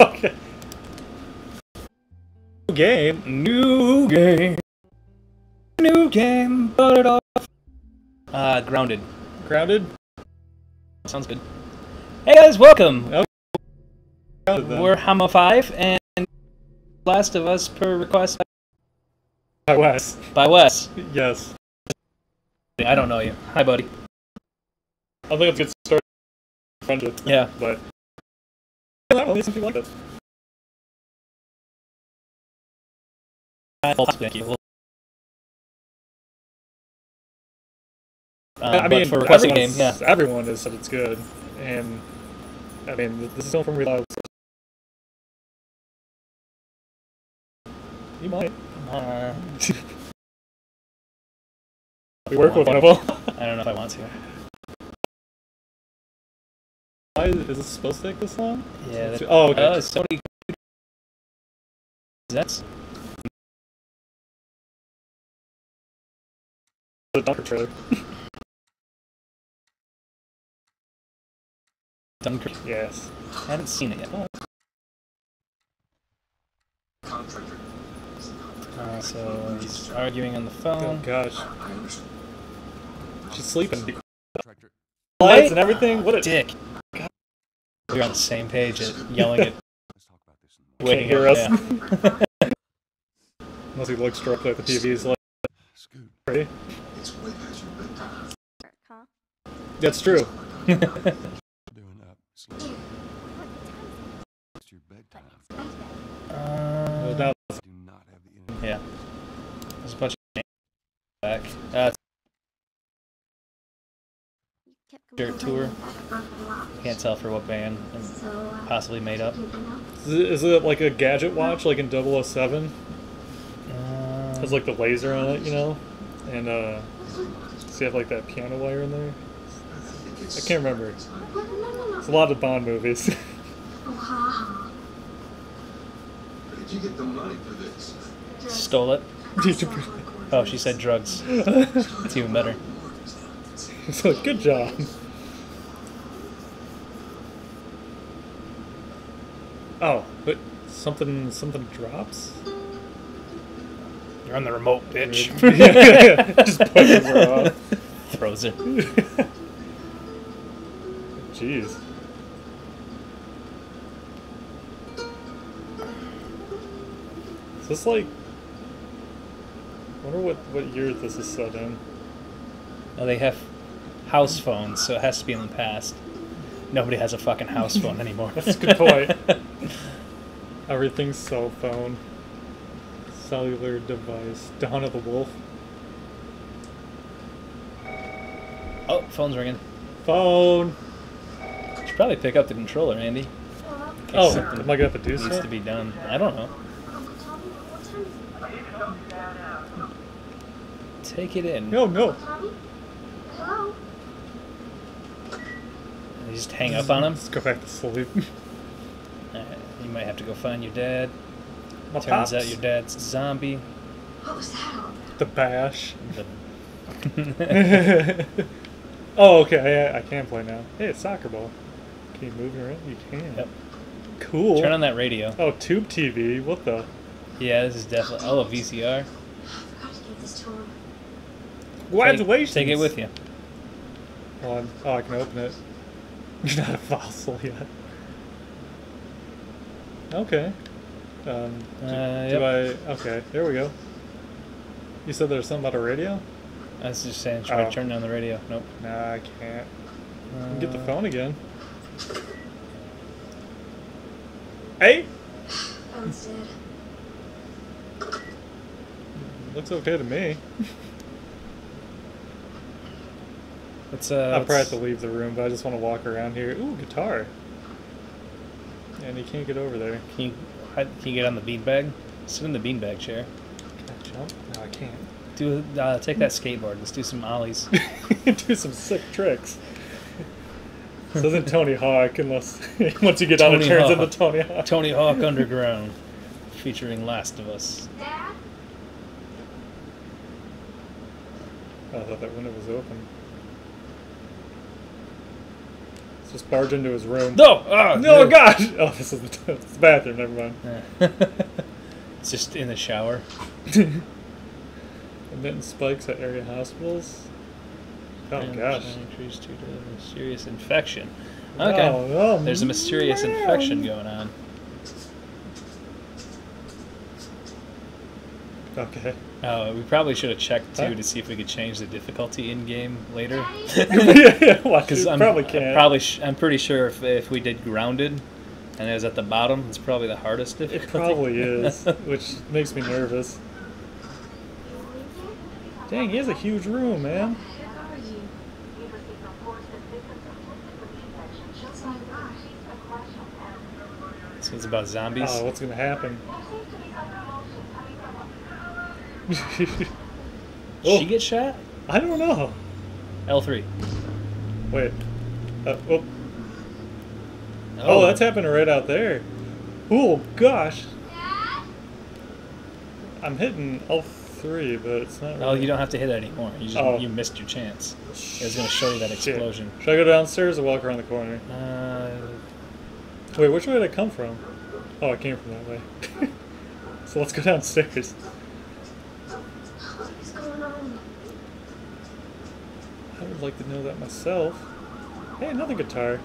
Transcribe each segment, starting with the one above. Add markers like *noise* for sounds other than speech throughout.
okay. New game. New game. New game. Put it off. Uh, grounded. Grounded? Sounds good. Hey guys, welcome! Okay. We're Hama 5, and Last of Us per request By Wes. by Wes. Yes. I don't know you. Hi, buddy. I think it's a good start friendship, Yeah. but I don't some people like this. Thank you. Uh, I mean, for requesting game, yeah. everyone has said it's good, and I mean, this is still from reliable. sources. You might. Uh, *laughs* We work with one of them. I don't know if I want to. Why is this supposed to take this long? Yeah. That, Oh, okay. Uh, Sony. That's The Dunker trailer. *laughs* Dunkirk. Yes. I haven't seen it yet. Uh, so he's arguing on the phone. Oh gosh. She's sleeping. Lights and everything. What a Dick. We're on the same page at yelling at Let's talk about this in the Can't hear us. yeah. Unless he looks directly at the TV. He's like, Scoot. ready? Huh? That's true. *laughs* Doing up. Slow. Your bedtime. Uh, now I do not have the yeah. There's a bunch of back. Uh, Dirt Tour. Can't tell for what band. and Possibly made up. is it, is it like a gadget watch, like in 007? Uh, Has like the laser on it, you know, and uh, does he have like that piano wire in there? I can't remember. It's a lot of Bond movies. *laughs* Did you get the money for this? stole it. *laughs* Oh, she said drugs. *laughs* It's even better. so good job. Oh, but something something drops. You're on the remote, bitch. *laughs* Just pushes her off. Throws it. Jeez. Is this like? I wonder what what year this is set in. Well, they have house phones, so it has to be in the past. Nobody has a fucking house phone anymore. That's a good point. *laughs* *laughs* Everything's cell phone, cellular device. Dawn of the Wolf. oh, phone's ringing. Phone. Should probably pick up the controller, Andy. Oh, something am I gonna have to do Needs to be done. I don't know. Take it in. No, no. Hello? You just hang up on him. Let's go back to sleep. *laughs* You might have to go find your dad. My Turns pops. out your dad's a zombie. What was that? The bash. The- *laughs* *laughs* oh, okay. I, I can play now. Hey, it's soccer ball. Can you move around? You can. Yep. Cool. Turn on that radio. Oh, tube TV. What the? Yeah, this is definitely. Oh, a VCR. I forgot to give this to him. Congratulations. Take, take it with you. Oh, Hold on. Oh, I can open it. *laughs* You're not a fossil yet. Okay. Um, do, Uh, do yep. I? Okay, there we go. You said there's something about a radio? I was just saying, try Oh. to turn down the radio. Nope. Nah, I can't. I can get the Uh, phone again. Hey, Phone's dead. looks okay to me. *laughs* Let's, uh, I'll probably have to leave the room, but I just want to walk around here. Ooh, guitar. And he can't get over there. Can you, can you get on the beanbag? Sit in the beanbag chair. Can I jump? No, I can't. Do uh, take that skateboard. Let's do some ollies. *laughs* Do some sick tricks. This isn't Tony Hawk unless *laughs* once you get on it Tony turns Hawk. into Tony Hawk. Tony Hawk *laughs* Underground, featuring Last of Us. Dad? I thought that window was open. Just barge into his room. No! Oh, No, gosh! *laughs* Oh, this is the, *laughs* it's the bathroom. Never mind. *laughs* it's just in the shower. Emitting spikes at area hospitals. Oh And gosh. Increased due to a mysterious infection. Oh, okay. Oh, oh, There's a mysterious man. infection going on. Okay. Oh, we probably should have checked too Huh? to see if we could change the difficulty in game later. *laughs* Because it. I'm Probably I'm can't. probably sh- I'm pretty sure if if we did grounded, and it was at the bottom, it's probably the hardest difficulty. It probably *laughs* is, which makes me nervous. Dang, he has a huge room, man. Where are you? That's my guy. so it's about zombies. Oh, what's gonna happen? She get shot? I don't know. L three. Wait. Uh, oh, oh, that's happening right out there. Oh gosh. I'm hitting L3, but it's not. Oh, really- you don't have to hit it anymore. You just Oh. you missed your chance. It was gonna show you that Shit. explosion. Should I go downstairs or walk around the corner? Uh, Wait, which way did I come from? Oh, I came from that way. *laughs* so let's go downstairs. What is going on? I would like to know that myself. Hey, another guitar.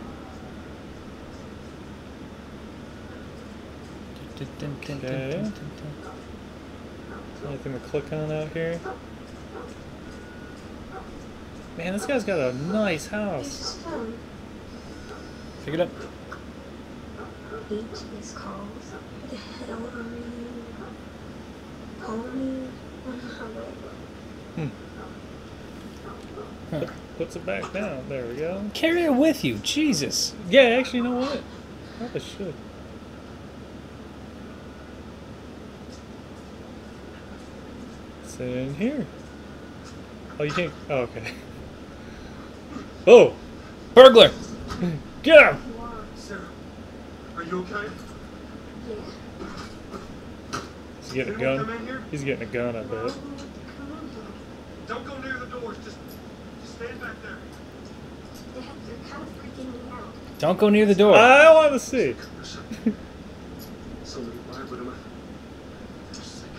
Okay. Anything to click on out here? Man, this guy's got a nice house. his. Pick it up. Eight missed calls. Who the hell are you? Call me on the highway. Huh. Puts it back down. There we go. Carry it with you. Jesus. Yeah, actually, you know what? Probably should. Sit in here. Oh, you can't. Oh, okay. *laughs* Oh! Burglar. Get him! Sarah, are you okay? Yeah. He's getting a gun. He's getting a gun, I bet. Come in here. Don't go Don't go near the door. I want to see. Somebody lied, but am I? I'm sick.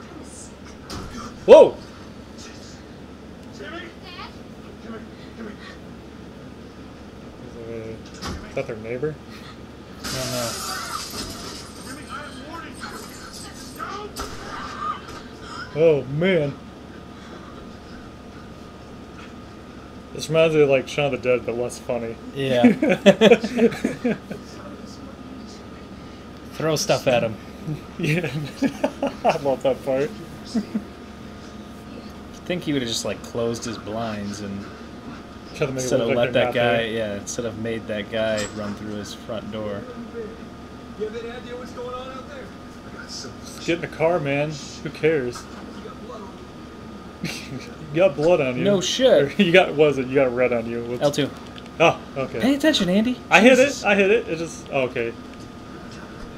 I'm kind of sick. Whoa! Jimmy. Is uh, that their neighbor? Oh I am warning you. No! Oh, man. This reminds me of like Shaun of the Dead, but less funny. Yeah. *laughs* Throw stuff at him. yeah. *laughs* I love that part. I think he would have just like closed his blinds and Try to make it instead of let that guy, there. yeah, instead of made that guy run through his front door. You have any idea what's going on out there? I got some. Just get in the car, man. Who cares? You got blood on *laughs* you got blood on you. No shit. *laughs* You got was it? You got red on you. What's- L2. Oh, ah, okay. Pay attention, Andy. I hit it. I hit it. It just oh, okay.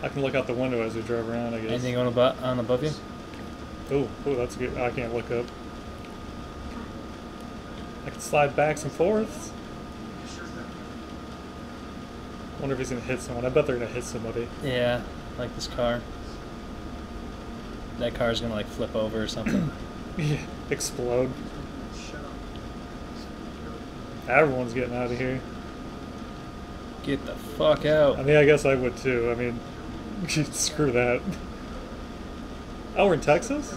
I can look out the window as we drive around. I guess. Anything on above, on above you? Oh, oh, that's good. I can't look up. I can slide backs and forths. Wonder if he's gonna hit someone. I bet they're gonna hit somebody. Yeah, like this car. That car's gonna like flip over or something. *clears throat* *clears throat* Yeah, explode. Everyone's getting out of here. Get the fuck out. I mean, I guess I would too. I mean, *laughs* screw that. Oh, we're in Texas?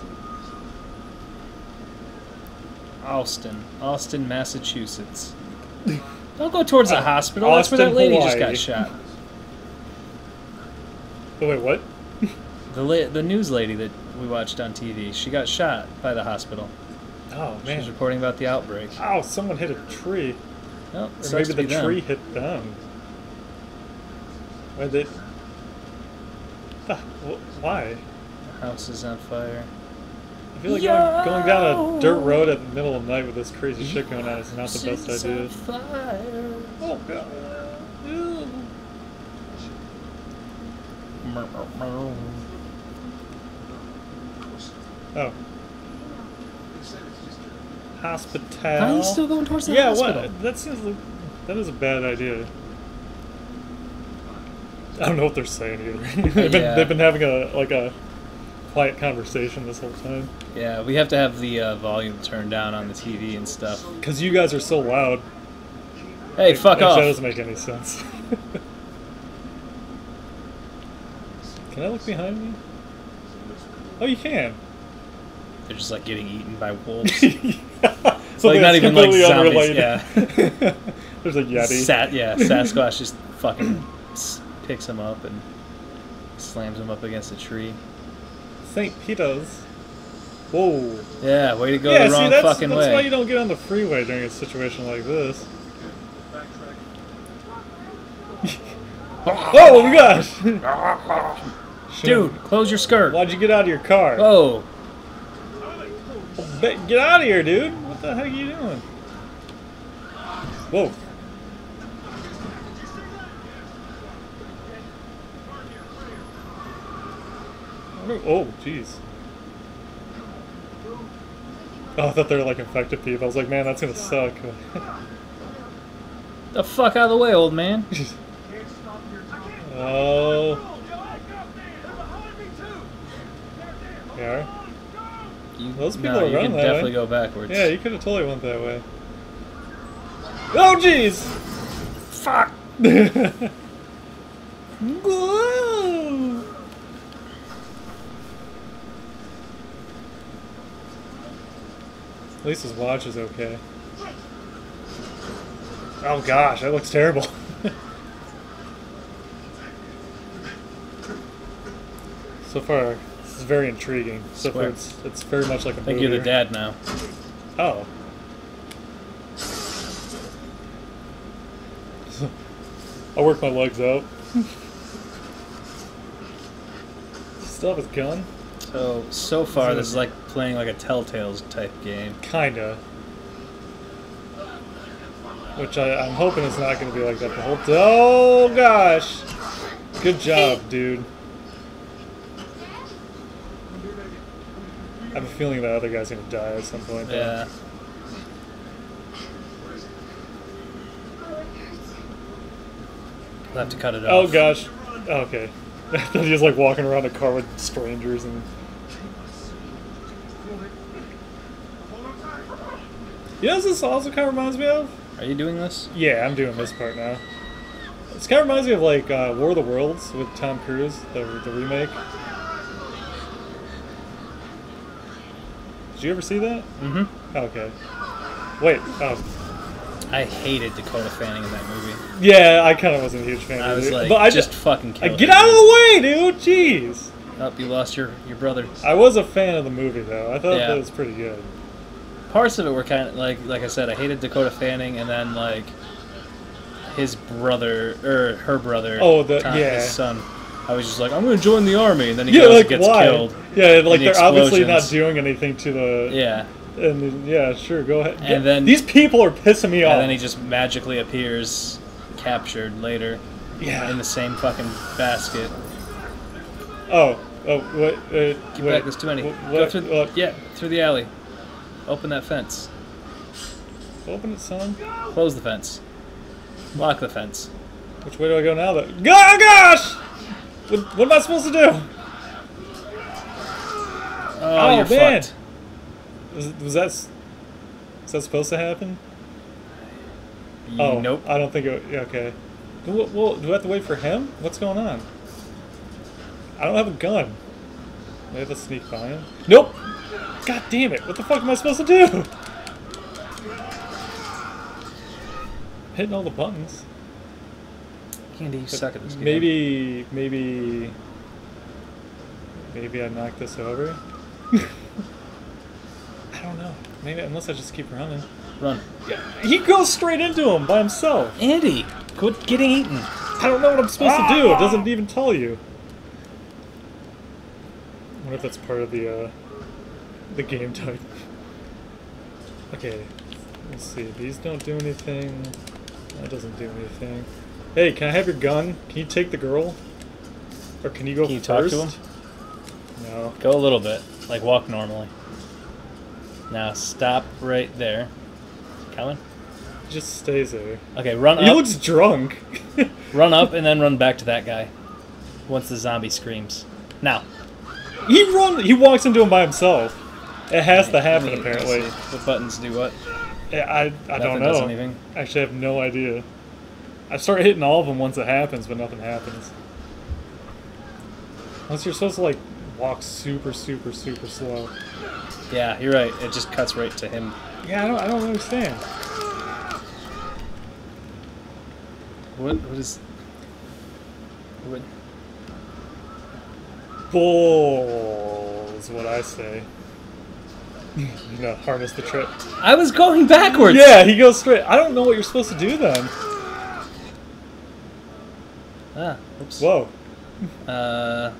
Austin, Austin, Massachusetts. Don't go towards the Uh, hospital. That's where that Austin, lady just got shot. *laughs* Oh, wait, what? The the news lady that we watched on TV, she got shot by the hospital. Oh, She was reporting about the outbreak. Oh, someone hit a tree. Well, Or maybe the them. tree hit them. Why did? Ah, Why? The house is on fire. I feel like going, going down a dirt road at the middle of the night with this crazy shit going on is not the best is idea. on fire. Oh god. Ew. Oh, hospital. Are you still going towards the yeah, hospital? what? That seems like That is a bad idea. I don't know what they're saying either. *laughs* they've, been, Yeah. they've been having a like a quiet conversation this whole time. Yeah, we have to have the uh, volume turned down on the TV and stuff. Cause you guys are so loud. Hey, fuck Actually, off! That doesn't make any sense. *laughs* can I look behind me? Oh, you can. They're just like getting eaten by wolves. *laughs* Something Like, not even, like, zombies, unrelated. *laughs* There's a yeti. Sat, yeah, *laughs* Sasquatch just fucking picks him up and slams him up against a tree. St. Peter's. Whoa. Yeah, way to go yeah, the wrong see, that's, fucking that's way. why you don't get on the freeway during a situation like this. oh my gosh! Dude, close your skirt. Why'd you get out of your car? Whoa. Be- Get out of here, dude! What the heck are you doing? Whoa. Oh, jeez. Oh, I thought they were like infected people. I was like, man, that's gonna suck. *laughs* The fuck out of the way, old man. *laughs* oh. Yeah. You, Those people no, are you running can that definitely way. go backwards. Yeah, you could have totally went that way. Oh, jeez! Fuck. *laughs* Whoa! At least his watch is okay. Oh gosh, that looks terrible. *laughs* so far, is very intriguing. So far, it's, it's very much like a I think you're the dad now. Oh. *laughs* I'll work my legs out. *laughs* Still have his gun? So so far, hmm. this is like playing like a Telltale's type game. Kinda. Which I, I'm hoping it's not going to be like that the whole time. Oh gosh! Good job, dude. I have a feeling that other guy's to die at some point. though. Yeah. We'll have to cut it off. Oh gosh. Okay. *laughs* He's like walking around a car with strangers and. You know what this also kind of reminds me of? Are you doing this? Yeah, I'm doing this part now. This kind of reminds me of like uh, War of the Worlds with Tom Cruise, the, the remake. Did you ever see that? Mm-hmm. Okay. Wait. Oh. I hated Dakota Fanning in that movie. Yeah, I kind of wasn't a huge fan. I of was it. like, but I just just fucking I, kill get out of the way, dude. Jeez. Oh, you lost your your brother. I was a fan of the movie though. I thought Yeah. that was pretty good. Parts of it were kind of like like I said, I hated Dakota Fanning, and then like his brother or her brother. Oh, the- Tom- yeah. his son. I was just like, I'm gonna join the army, and then he Yeah, goes like gets why? killed. Yeah, like the they're obviously not doing anything to the. Yeah, And yeah, sure, go ahead. And then- these people are pissing me off. and then he just magically appears, captured later yeah. in the same fucking basket. Oh, oh, what? Uh, Get wait, back, there's too many. wh- Go through, what? yeah, through the alley. Open that fence. Open it, son. Close the fence. Lock the fence. Which way do I go now? Though? Oh gosh! What, what am I supposed to do? Oh, Oh, you're man. fucked. Was, was that? s- Is that supposed to happen? Oh, nope. I don't think it. Okay. Do, we- well, do I have to wait for him? What's going on? I don't have a gun. Maybe let's sneak by him. Nope. God damn it! What the fuck am I supposed to do? Hitting all the buttons. Candy, you suck at this game. Maybe, maybe, maybe I knock this over. *laughs* I don't know. Maybe unless I just keep running. Run. Yeah, He goes straight into him by himself. Andy, quit getting eaten. I don't know what I'm supposed to do. It doesn't even tell you. I wonder if that's part of the uh, the game type. *laughs* Okay, let's see. These don't do anything. That doesn't do anything. Hey, can I have your gun? Can you take the girl? Or can you go Can you first? talk to him? No. Go a little bit, like walk normally. Now stop right there. Coming? He just stays there. Okay, run He up, looks drunk. *laughs* run up, and then run back to that guy. Once the zombie screams. Now. he run. He walks into him by himself. It has to happen Let me- let's apparently. The buttons do what? I I Nothing don't know. anything. Actually, I have no idea. I start hitting all of them once it happens, but nothing happens. Unless you're supposed to like walk super, super, super slow. Yeah, you're right. It just cuts right to him. Yeah, I don't. I don't understand. What? What is? What? Bull is what I say. *laughs* you know, harness the trip. I was going backwards. Yeah, he goes straight. I don't know what you're supposed to do then. Ah. Oops. Whoa. Uh.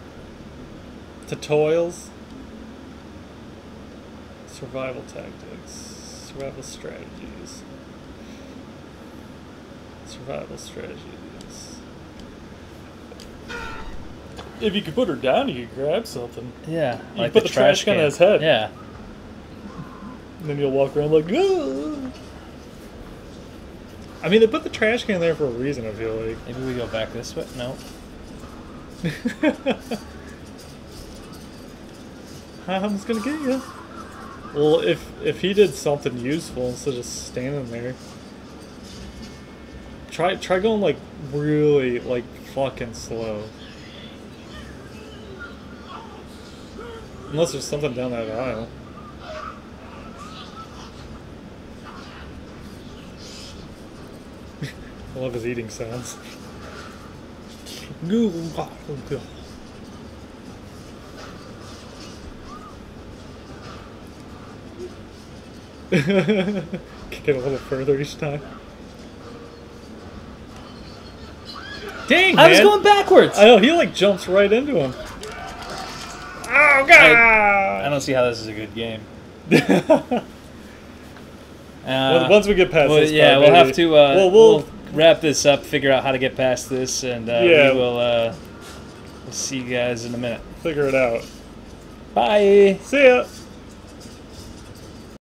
Tutorials. Survival tactics. Survival strategies. Survival strategies. If you could put her down, you could grab something. Yeah. You like put the trash can on his head. Yeah. And then you'll walk around like. I mean, they put the trash can there for a reason, I feel like. Maybe we go back this way. No. *laughs* Ham's gonna get you. Well, if if he did something useful instead of just standing there, try try going like really like fucking slow. Unless there's something down that aisle. I love his eating sounds. *laughs* Kick it a little further each time. Dang, I was going backwards. I know he like jumps right into him. Oh god! I don't see how this is a good game. *laughs* Uh, Once we get past well, this, yeah, part, we'll have to. Uh, Well, we'll, we'll- wrap this up. Figure out how to get past this, and uh, Yeah. we will. Uh, we'll see you guys in a minute. figure it out. Bye. See ya.